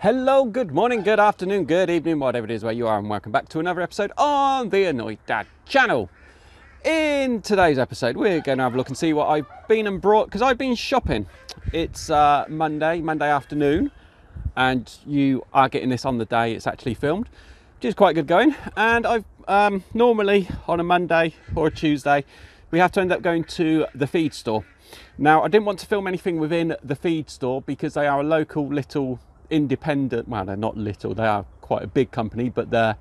Hello, good morning, good afternoon, good evening, whatever it is where you are, and welcome back to another episode on the Annoyed Dad channel. In today's episode, we're going to have a look and see what I've been and brought because I've been shopping. It's uh, Monday, Monday afternoon, and you are getting this on the day it's actually filmed, which is quite good going. And I've um, normally on a Monday or a Tuesday, we have to end up going to the feed store. Now, I didn't want to film anything within the feed store because they are a local little independent, well, they're not little, they are quite a big company, but they're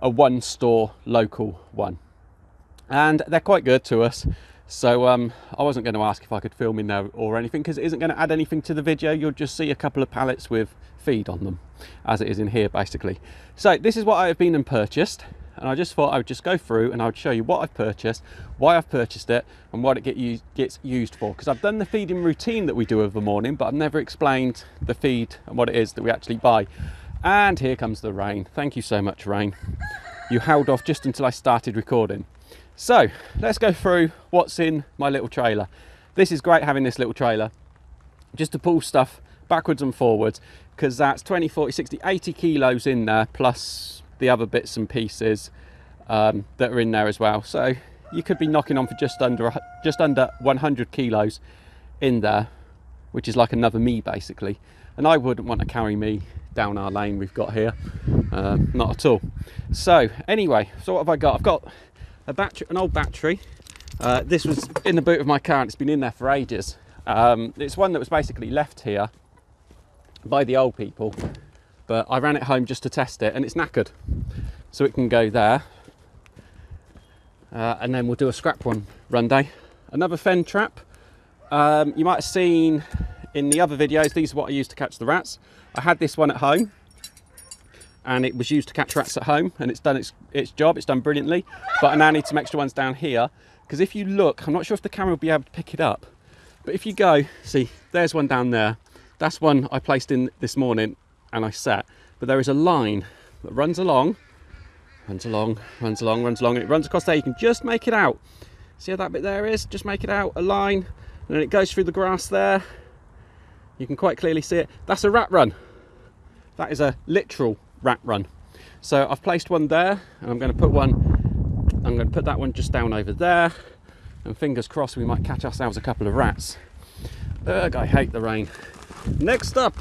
a one store local one. And they're quite good to us. So um, I wasn't going to ask if I could film in there or anything because it isn't going to add anything to the video. You'll just see a couple of pallets with feed on them, as it is in here basically. So this is what I have been and purchased and I just thought I would just go through and I would show you what I've purchased, why I've purchased it, and what it get used, gets used for. Because I've done the feeding routine that we do of the morning, but I've never explained the feed and what it is that we actually buy. And here comes the rain. Thank you so much, rain. You held off just until I started recording. So let's go through what's in my little trailer. This is great having this little trailer just to pull stuff backwards and forwards because that's 20, 40, 60, 80 kilos in there plus the other bits and pieces um, that are in there as well. So you could be knocking on for just under just under 100 kilos in there, which is like another me basically. And I wouldn't want to carry me down our lane we've got here, um, not at all. So anyway, so what have I got? I've got a battery, an old battery. Uh, this was in the boot of my car and it's been in there for ages. Um, it's one that was basically left here by the old people but I ran it home just to test it and it's knackered. So it can go there. Uh, and then we'll do a scrap one run day. Another Fenn trap. Um, you might have seen in the other videos, these are what I used to catch the rats. I had this one at home and it was used to catch rats at home and it's done its, its job, it's done brilliantly. But I now need some extra ones down here because if you look, I'm not sure if the camera will be able to pick it up, but if you go, see, there's one down there. That's one I placed in this morning and I set. But there is a line that runs along, runs along, runs along, runs along, and it runs across there. You can just make it out. See how that bit there is? Just make it out, a line, and then it goes through the grass there. You can quite clearly see it. That's a rat run. That is a literal rat run. So I've placed one there, and I'm going to put one, I'm going to put that one just down over there, and fingers crossed we might catch ourselves a couple of rats. Ugh, I hate the rain. Next up,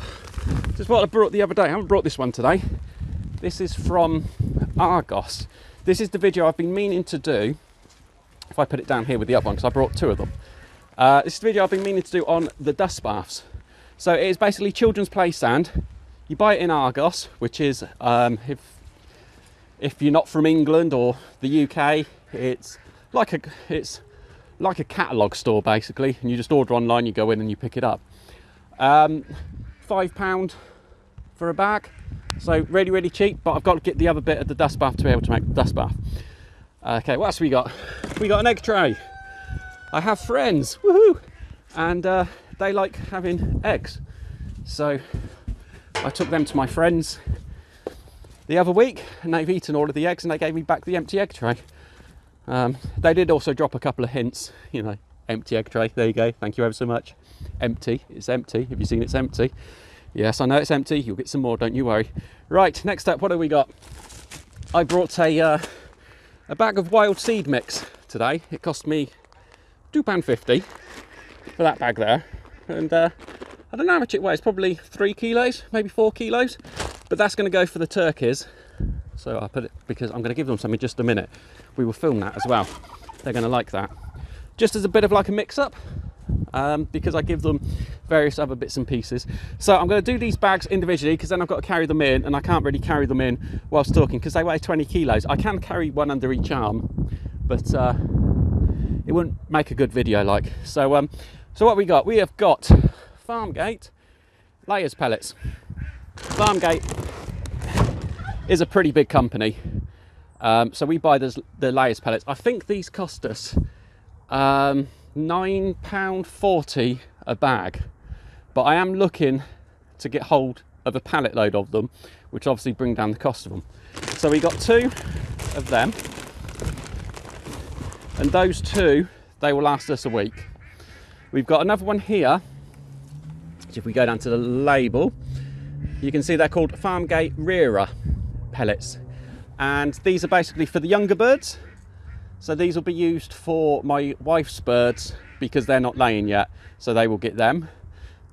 this is what I brought the other day. I haven't brought this one today. This is from Argos. This is the video I've been meaning to do. If I put it down here with the other one, because I brought two of them. Uh, this is the video I've been meaning to do on the dust baths. So it is basically children's play sand. You buy it in Argos, which is um, if if you're not from England or the UK, it's like a it's like a catalogue store basically, and you just order online, you go in and you pick it up. Um, five pound for a bag. So really, really cheap, but I've got to get the other bit of the dust bath to be able to make the dust bath. Okay, what else we got? We got an egg tray. I have friends, woohoo! And uh, they like having eggs. So I took them to my friends the other week and they've eaten all of the eggs and they gave me back the empty egg tray. Um, they did also drop a couple of hints, you know, empty egg tray, there you go, thank you ever so much empty. It's empty. Have you seen it's empty? Yes, I know it's empty. You'll get some more, don't you worry. Right, next up, what have we got? I brought a, uh, a bag of wild seed mix today. It cost me £2.50 for that bag there. And uh, I don't know how much it weighs, probably three kilos, maybe four kilos. But that's going to go for the turkeys. So I put it because I'm going to give them some in just a minute. We will film that as well. They're going to like that. Just as a bit of like a mix up, um, because I give them various other bits and pieces. So I'm going to do these bags individually because then I've got to carry them in and I can't really carry them in whilst talking because they weigh 20 kilos. I can carry one under each arm, but uh, it wouldn't make a good video like. So, um, so what we got? We have got Farmgate layers pellets. Farmgate is a pretty big company. Um, so we buy the, the layers pellets. I think these cost us um, £9.40 a bag. But I am looking to get hold of a pallet load of them, which obviously bring down the cost of them. So we got two of them, and those two, they will last us a week. We've got another one here, if we go down to the label, You can see they're called Farmgate Rearer pellets. And these are basically for the younger birds. So these will be used for my wife's birds because they're not laying yet. So they will get them.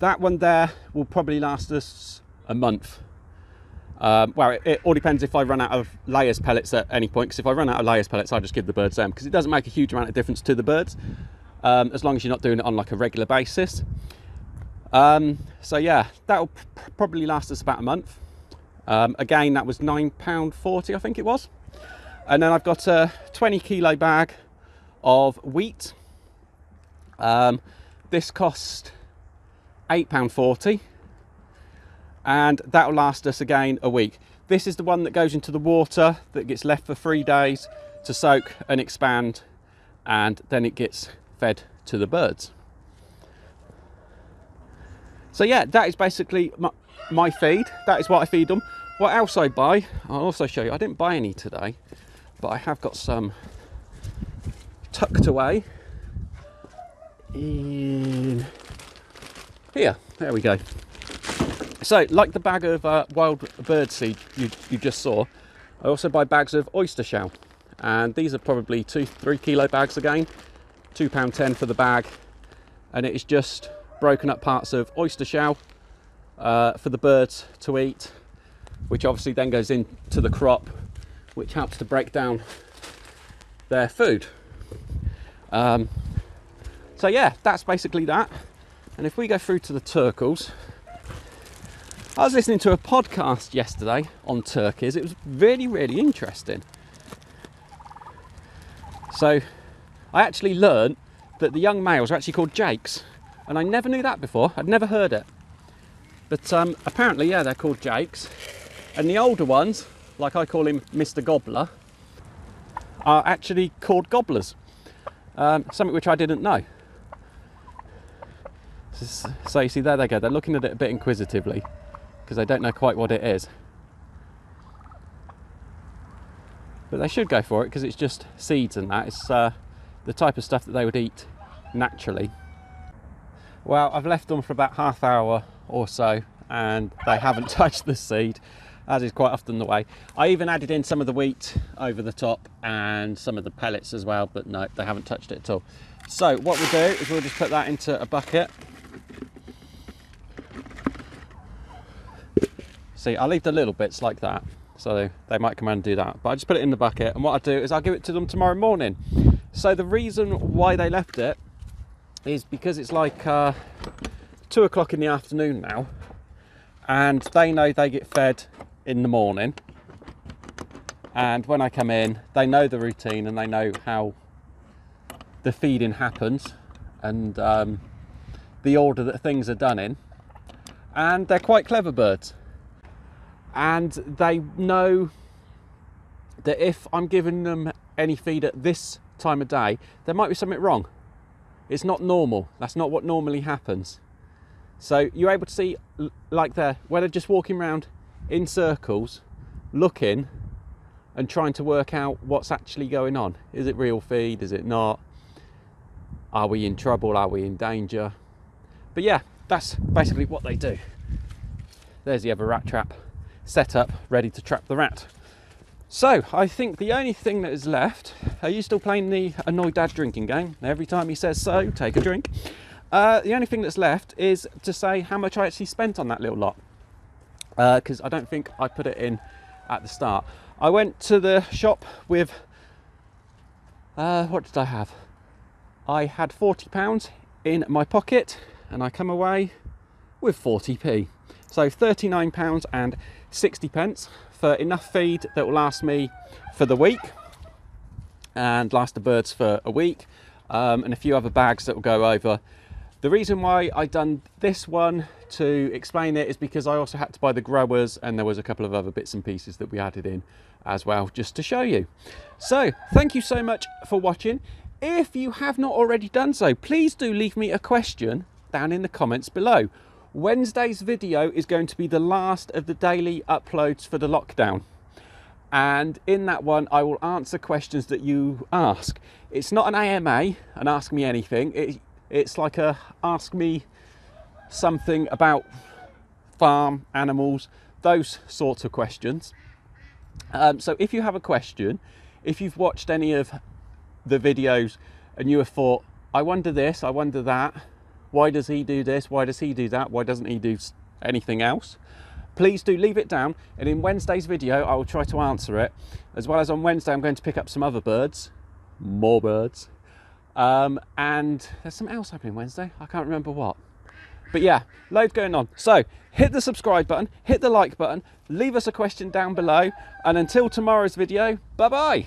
That one there will probably last us a month. Um, well, it, it, all depends if I run out of layers pellets at any point. Because if I run out of layers pellets, I just give the birds them because it doesn't make a huge amount of difference to the birds um, as long as you're not doing it on like a regular basis. Um, so yeah, that'll probably last us about a month. Um, again, that was £9.40, I think it was. And then I've got a 20 kilo bag of wheat. Um, this cost £8.40 and that'll last us again a week. This is the one that goes into the water that gets left for three days to soak and expand and then it gets fed to the birds. So yeah, that is basically my, my feed. That is what I feed them. What else I buy, I'll also show you. I didn't buy any today, but I have got some tucked away in here. There we go. So, like the bag of uh, wild bird seed you, you just saw, I also buy bags of oyster shell. And these are probably two, three kilo bags again. £2.10 for the bag. And it is just broken up parts of oyster shell uh, for the birds to eat, which obviously then goes into the crop, which helps to break down their food. Um, so yeah, that's basically that. And if we go through to the turkles, I was listening to a podcast yesterday on turkeys. It was really, really interesting. So I actually learned that the young males are actually called jakes and I never knew that before. I'd never heard it. But um, apparently, yeah, they're called jakes. And the older ones, like I call him Mr. Gobbler, are actually called gobblers. Um, something which I didn't know. So you see, there they go. They're looking at it a bit inquisitively because they don't know quite what it is. But they should go for it because it's just seeds and that. It's uh, the type of stuff that they would eat naturally. Well, I've left them for about half hour or so and they haven't touched the seed as is quite often the way. I even added in some of the wheat over the top and some of the pellets as well, but no, they haven't touched it at all. So what we'll do is we'll just put that into a bucket. See, I leave the little bits like that, so they might come and do that. But I just put it in the bucket, and what I do is I'll give it to them tomorrow morning. So the reason why they left it is because it's like uh, two o'clock in the afternoon now, and they know they get fed in the morning. And when I come in, they know the routine and they know how the feeding happens and um, the order that things are done in. And they're quite clever birds. And they know that if I'm giving them any feed at this time of day, there might be something wrong. It's not normal. That's not what normally happens. So you're able to see, like there, where they're just walking around in circles, looking and trying to work out what's actually going on. Is it real feed? Is it not? Are we in trouble? Are we in danger? But yeah, that's basically what they do. There's the other rat trap set up, ready to trap the rat. So I think the only thing that is left, are you still playing the annoyed dad drinking game? Every time he says so, take a drink. Uh, the only thing that's left is to say how much I actually spent on that little lot. Because uh, I don't think I put it in at the start. I went to the shop with, uh, what did I have? I had £40 in my pocket and I come away with 40p. So £39 and 60 pence for enough feed that will last me for the week and last the birds for a week um, and a few other bags that will go over. The reason why I done this one to explain it is because I also had to buy the growers and there was a couple of other bits and pieces that we added in as well just to show you. So thank you so much for watching. If you have not already done so, please do leave me a question down in the comments below. Wednesday's video is going to be the last of the daily uploads for the lockdown. And in that one, I will answer questions that you ask. It's not an AMA, and ask me anything. It, it's like a ask me something about farm, animals, those sorts of questions. Um, so if you have a question, if you've watched any of the videos and you have thought, I wonder this, I wonder that, why does he do this, why does he do that, why doesn't he do anything else? Please do leave it down, and in Wednesday's video, I will try to answer it. As well as on Wednesday, I'm going to pick up some other birds, more birds, um, and there's something else happening Wednesday. I can't remember what. But yeah, loads going on. So hit the subscribe button, hit the like button, leave us a question down below, and until tomorrow's video, bye bye.